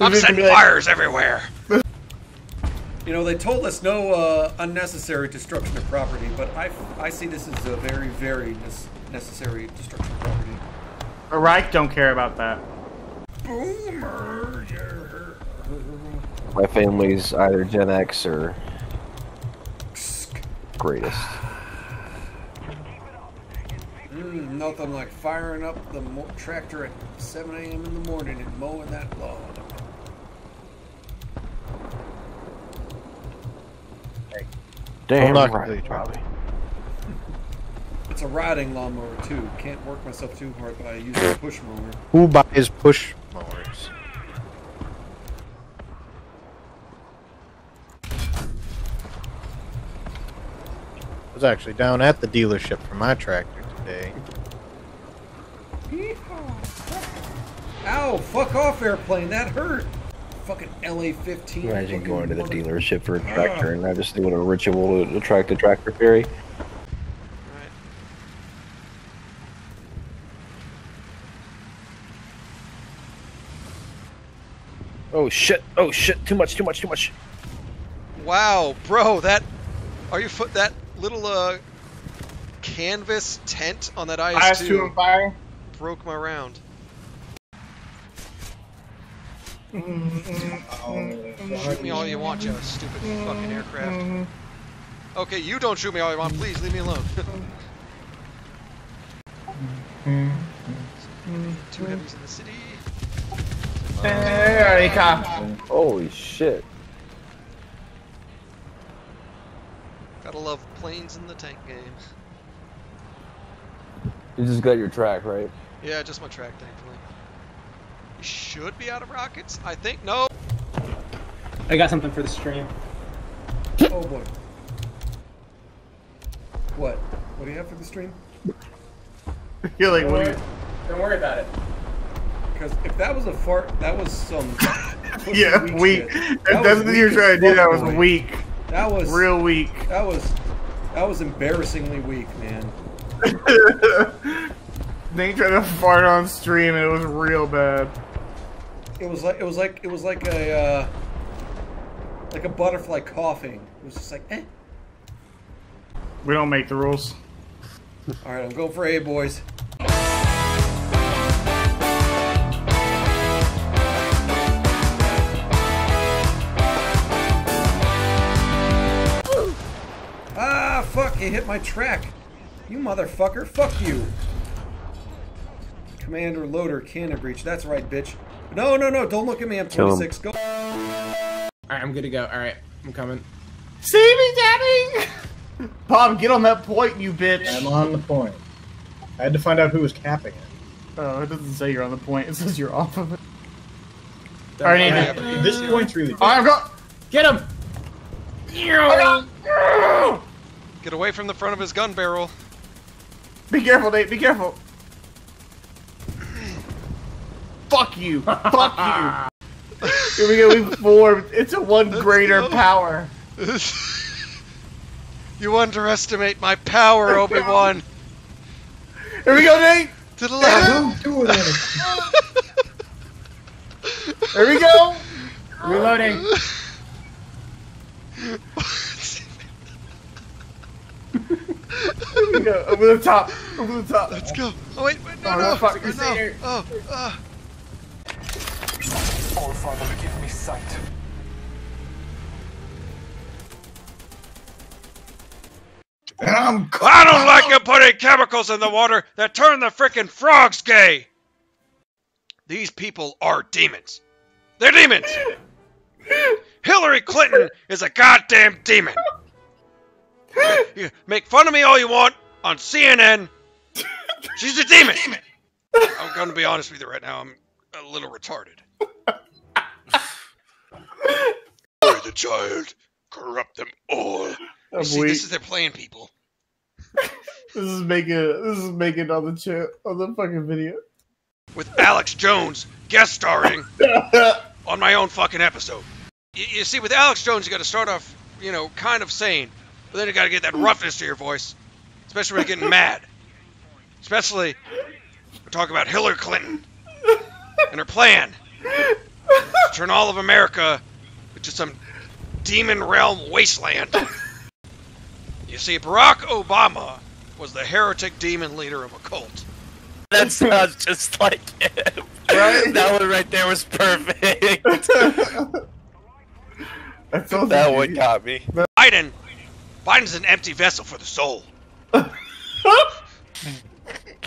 I'm just setting like- fires everywhere. You know, they told us no uh, unnecessary destruction of property, but I, I see this as a very, very necessary destruction of property. Reich don't care about that. Boomer! My family's either Gen X or greatest. Mm, nothing like firing up the mo- tractor at 7 a.m. in the morning and mowing that lawn. Damn Hold on, right, please. Bobby. It's a riding lawnmower too. Can't work myself too hard, but I use a push mower. Who buys push mowers? I was actually down at the dealership for my tractor today. Ow! Fuck off, airplane. That hurt. Fucking LA-15. Imagine going to the mother- dealership for a tractor and I just doing a ritual to attract the tractor fairy. Right. Oh shit! Oh shit! Too much! Too much! Too much! Wow, bro, that are you foot that little uh canvas tent on that IS-2, IS-2 on fire. broke my round. Mm-hmm. Shoot me all you want, you stupid fucking aircraft. Mm-hmm. Okay, you don't shoot me all you want. Please leave me alone. Mm-hmm. Two heavies in the city. There they come. Holy shit! Gotta love planes in the tank game. You just got your track right. Yeah, just my track, thankfully. You should be out of rockets. I think no. I got something for the stream. Oh boy. What? What do you have for the stream? You're like, what? do you- Don't worry about it. Because if that was a fart, that was some. Yeah, weak weak. That that's was what you're trying to do, that was boy. weak. That was Real weak. That was that was embarrassingly weak, man. They tried to fart on stream and it was real bad. It was like it was like it was like a uh, like a butterfly coughing. It was just like, eh. We don't make the rules. All right, I'm going for A, boys. Ah, fuck! You hit my track. You motherfucker! Fuck you. Commander Loader cannon breech. That's right, bitch. No, no, no! Don't look at me. I'm 26. Go. Alright, I'm good to go. Alright, I'm coming. See me, daddy! Bob, get on that point, you bitch. I'm on the point. I had to find out who was capping it. Oh, it doesn't say you're on the point. It says you're off of it. Alright, worry. Nathan. This point's really. I've got. Get him! Get away from the front of his gun barrel. Be careful, Nate. Be careful. Fuck you. Fuck you. Here we go. We formed. It's a one greater go. power. you underestimate my power, Obi Wan. Here we go, Nate. To the left. Who's doing it? Here we go. Reloading. Here we go. Over the top. Over the top. Let's go. Oh wait, wait, no, Oh, no, no, fuck. no, Crusader. Oh, uh. I'm I don't like putting chemicals in the water that turn the frickin' frogs gay. These people are demons. They're demons. Hillary Clinton is a goddamn demon. You make fun of me all you want on CNN. She's a demon. I'm gonna be honest with you right now. I'm a little retarded. Boy, the child, corrupt them all. I'm You see, weak. this is their plan, people. This is making. This is making on the chat on the fucking video. with Alex Jones guest starring on my own fucking episode. You, you see, with Alex Jones, you got to start off, you know, kind of sane, but then you got to get that roughness to your voice, especially when you're getting mad. Especially, we're talking about Hillary Clinton and her plan to turn all of America into some demon realm wasteland. You see, Barack Obama was the heretic demon leader of a cult. That sounds just like him. Right? That one right there was perfect. That's all that one got me. Biden, Biden's an empty vessel for the soul. Bi-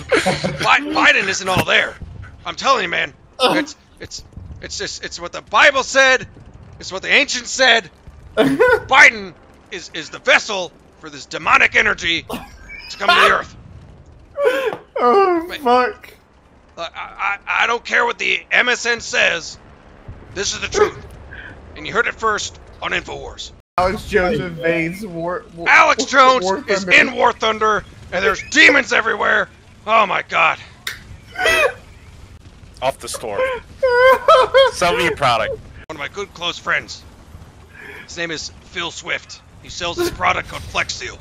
Biden isn't all there. I'm telling you, man. It's it's it's just it's what the Bible said. It's what the ancients said. Biden is is the vessel for this demonic energy to come to the earth. Oh Wait. fuck! I, I I don't care what the MSN says. This is the truth, and you heard it first on Infowars. Alex Jones invades war. war Alex Jones War is in War Thunder, and there's demons everywhere. Oh my god. Off the store. Sell me a product. One of my good close friends. His name is Phil Swift. He sells this product called Flex Seal.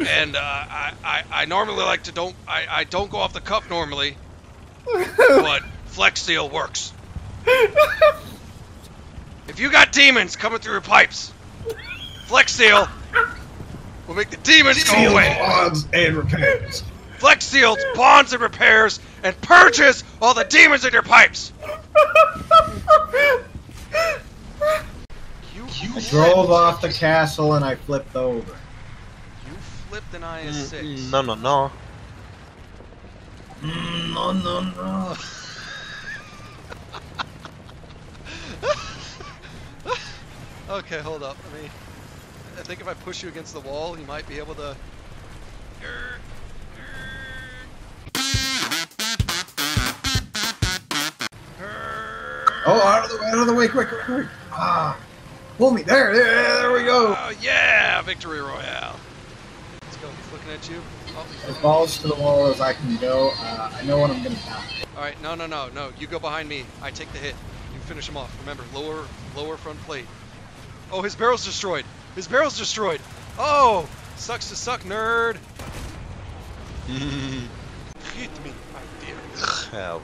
And uh, I, I, I normally like to don't I, I don't go off the cuff normally, but Flex Seal works. If you got demons coming through your pipes, Flex Seal will make the demons go Seals, away. odds, and repairs. Flex Seals bonds and repairs and purges all the demons in your pipes. You, you I drove off the castle and I flipped over. You flipped an IS-6. No, no, no. Mm, no, no, no. Okay, hold up. I mean, I think if I push you against the wall, you might be able to. Oh, out of the way, out of the way, quick, quick, quick. Ah, pull me. There, there, there we go. Oh yeah, victory royale. Let's go. He's looking at you. Oh, As balls to the wall as I can go. Uh, I know when I'm gonna die. all right. No, no, no, no. You go behind me. I take the hit. You finish him off. Remember, lower, lower front plate. Oh, his barrel's destroyed. His barrel's destroyed. Oh, sucks to suck, nerd. Hit me, my dear. Hell,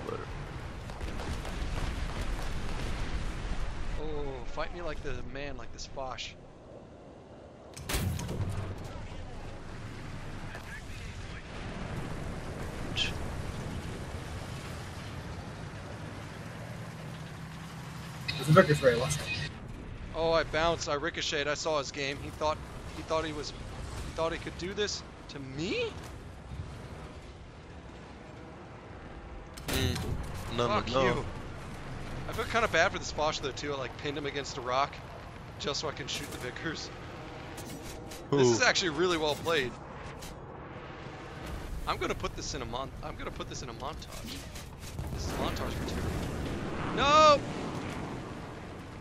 fight me like the man, like this Foch. It's a Vickers Ray. Let's. Oh, I bounced. I ricocheted. I saw his game. He thought he thought he was he thought he could do this to me. Mm, no, Fuck no, no. you. I feel kind of bad for this Foch though too. I like pinned him against a rock, just so I can shoot the Vickers. This is actually really well played. I'm gonna put this in a mon. I'm gonna put this in a montage. This is montage material. No.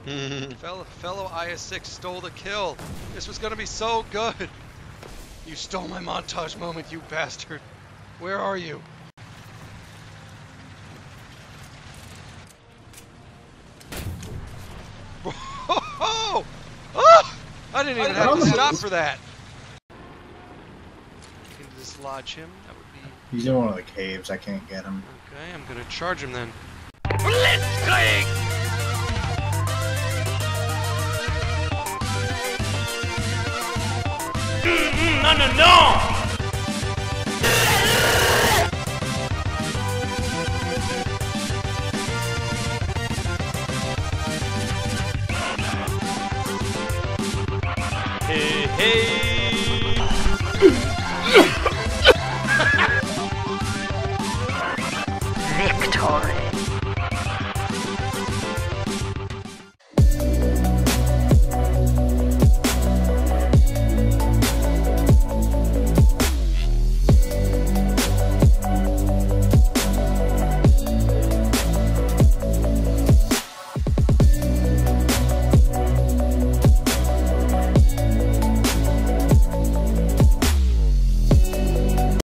fellow fellow IS6 stole the kill. This was gonna be so good. You stole my montage moment, you bastard. Where are you? Oh! Oh! I didn't even have to stop for that. Can you dislodge him? That would be He's in one of the caves. I can't get him. okay. I'm gonna charge him then. Blitzkrieg! Mm-hmm, no, no, no! Hey,